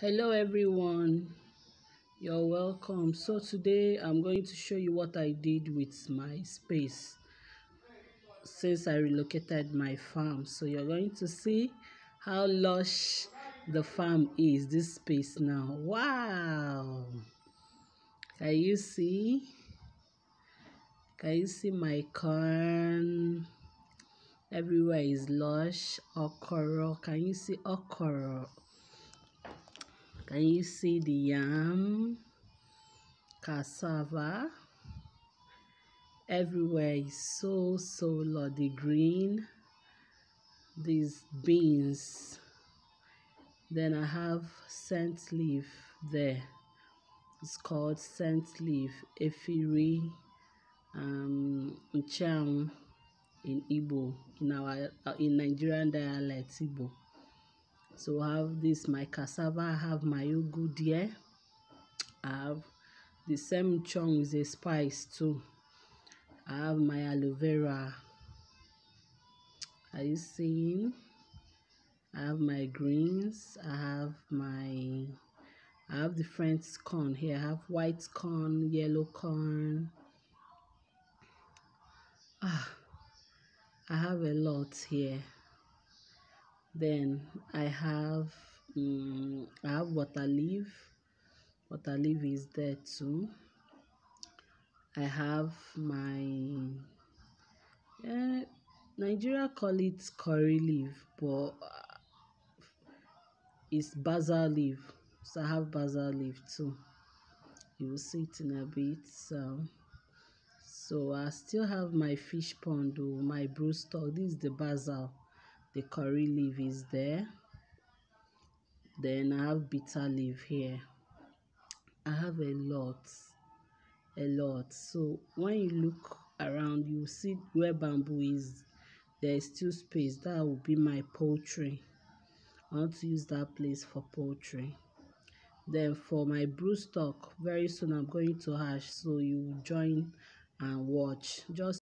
hello everyone. You're welcome. So today i'm going to show you what i did with my space since i relocated my farm. So you're going to see how lush the farm is this space now. Wow! Can you see? Can you see my corn? Everywhere is lush. Okra can you see okra Can you see the yam? Cassava? Everywhere is so, so lovely green. These beans. Then I have scent leaf there. It's called scent leaf. Efiri. Um, Ncham in Igbo. In our in Nigerian dialect Igbo. So I have this my cassava, I have my ugu there. I have the same chong is a spice too. I have my aloe vera. Are you seeing? I have my greens. I have my I have different corn here. I have white corn, yellow corn. Ah, I have a lot here. Then I have um, I have water leaf. Water leaf is there too. I have my uh, Nigeria call it curry leaf, but uh, it's basil leaf. So I have basil leaf too. You will see it in a bit. So, so I still have my fish pond, or my brood stock. This is the basil. The curry leaf is there. Then I have bitter leaf here. I have a lot, a lot. So when you look around, you see where bamboo is. There is still space. That will be my poultry. I want to use that place for poultry. Then for my brood stock, very soon I'm going to hash. So you join and watch. Just